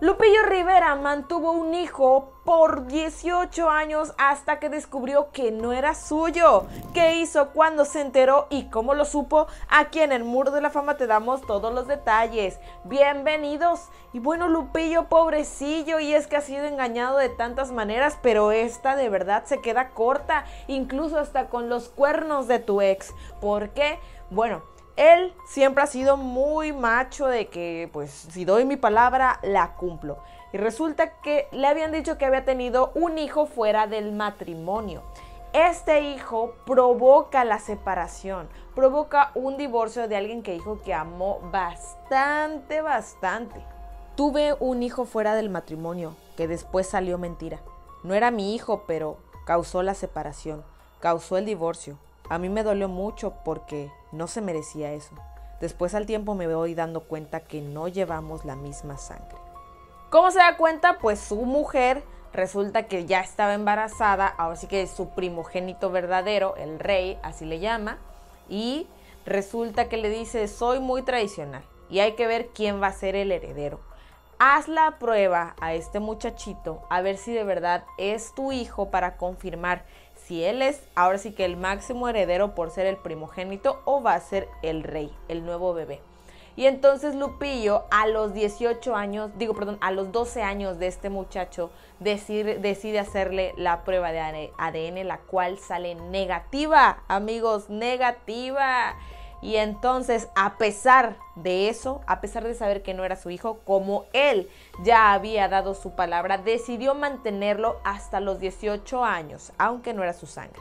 Lupillo Rivera mantuvo un hijo por 18 años hasta que descubrió que no era suyo. ¿Qué hizo cuando se enteró y cómo lo supo? Aquí en el Muro de la Fama te damos todos los detalles. Bienvenidos. Y bueno, Lupillo, pobrecillo, y es que ha sido engañado de tantas maneras, pero esta de verdad se queda corta, incluso hasta con los cuernos de tu ex. ¿Por qué? Bueno, él siempre ha sido muy macho de que, pues, si doy mi palabra, la cumplo. Y resulta que le habían dicho que había tenido un hijo fuera del matrimonio. Este hijo provoca la separación, provoca un divorcio de alguien que dijo que amó bastante, bastante. Tuve un hijo fuera del matrimonio, que después salió mentira. No era mi hijo, pero causó la separación, causó el divorcio. A mí me dolió mucho porque no se merecía eso. Después al tiempo me voy dando cuenta que no llevamos la misma sangre. ¿Cómo se da cuenta? Pues su mujer resulta que ya estaba embarazada, ahora sí que es su primogénito verdadero, el rey, así le llama, y resulta que le dice, soy muy tradicional y hay que ver quién va a ser el heredero. Haz la prueba a este muchachito a ver si de verdad es tu hijo para confirmar si él es ahora sí que el máximo heredero por ser el primogénito o va a ser el rey, el nuevo bebé. Y entonces Lupillo a los 18 años, digo, perdón, a los 12 años de este muchacho decide, decide hacerle la prueba de ADN, la cual sale negativa, amigos, negativa. Y entonces, a pesar de eso, a pesar de saber que no era su hijo, como él ya había dado su palabra, decidió mantenerlo hasta los 18 años, aunque no era su sangre.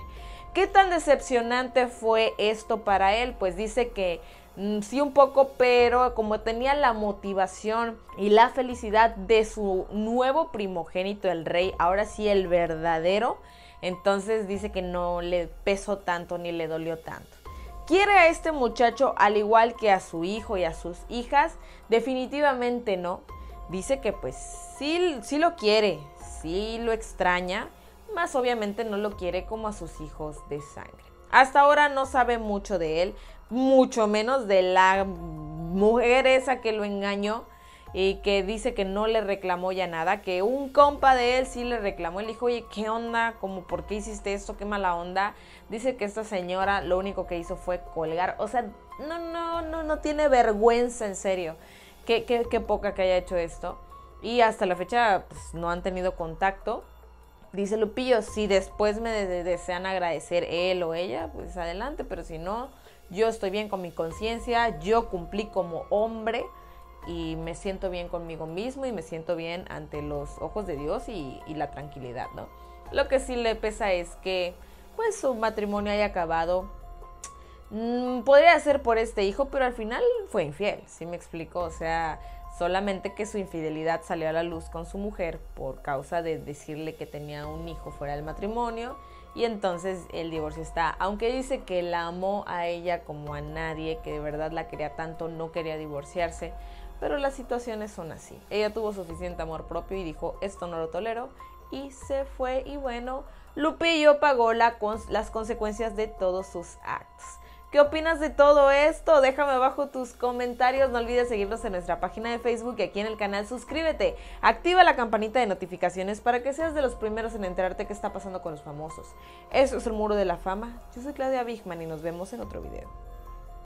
¿Qué tan decepcionante fue esto para él? Pues dice que mm, sí un poco, pero como tenía la motivación y la felicidad de su nuevo primogénito, el rey, ahora sí el verdadero, entonces dice que no le pesó tanto ni le dolió tanto. ¿Quiere a este muchacho al igual que a su hijo y a sus hijas? Definitivamente no. Dice que pues sí, sí lo quiere, sí lo extraña, más obviamente no lo quiere como a sus hijos de sangre. Hasta ahora no sabe mucho de él, mucho menos de la mujer esa que lo engañó y que dice que no le reclamó ya nada, que un compa de él sí le reclamó, él dijo, oye, ¿qué onda? Como, ¿por qué hiciste esto? ¿Qué mala onda? Dice que esta señora lo único que hizo fue colgar, o sea, no, no, no, no tiene vergüenza, en serio, qué, qué, qué poca que haya hecho esto. Y hasta la fecha pues, no han tenido contacto. Dice Lupillo, si después me desean agradecer él o ella, pues adelante, pero si no, yo estoy bien con mi conciencia, yo cumplí como hombre y me siento bien conmigo mismo y me siento bien ante los ojos de Dios y, la tranquilidad, ¿no? Lo que sí le pesa es que pues su matrimonio haya acabado. Mm, podría ser por este hijo, pero al final fue infiel, ¿sí me explico? O sea, solamente que su infidelidad salió a la luz con su mujer por causa de decirle que tenía un hijo fuera del matrimonio y entonces el divorcio está, aunque dice que la amó a ella como a nadie, que de verdad la quería tanto, no quería divorciarse, pero las situaciones son así. Ella tuvo suficiente amor propio y dijo, esto no lo tolero, y se fue y bueno, Lupillo pagó las consecuencias de todos sus actos. ¿Qué opinas de todo esto? Déjame abajo tus comentarios. No olvides seguirnos en nuestra página de Facebook y aquí en el canal. Suscríbete. Activa la campanita de notificaciones para que seas de los primeros en enterarte qué está pasando con los famosos. Eso es el Muro de la Fama. Yo soy Claudia Bigman y nos vemos en otro video.